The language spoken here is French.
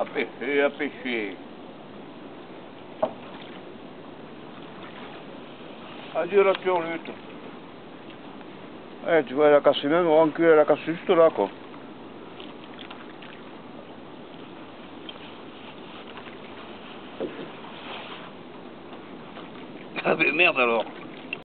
À pêcher, à pêcher. Adieu la turlute. Eh, tu vois, elle a cassé même, on elle a cassé juste là, quoi. Ah mais merde alors